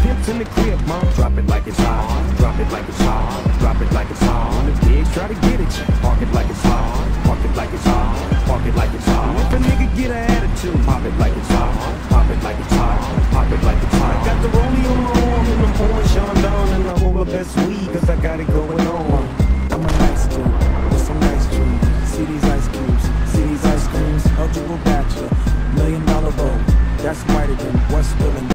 pimps in the crib, mom. Drop it like it's hot. Drop it like it's hot. Drop it like it's hot. When the pigs try to get at you, park it like it's hot. Park it like it's hot. Park it like it's hot. If a nigga get an attitude, pop it like it's hot. Pop it like it's hot. Pop it like it's hot. Got the Romeo on my arm and I'm pouring Chandon and I'm my best weed cause I got it going on. I'm a nice dude with some nice dreams. See these ice cubes, see these ice creams. Eligible bachelor, million dollar boat. That's whiter than what's spilling.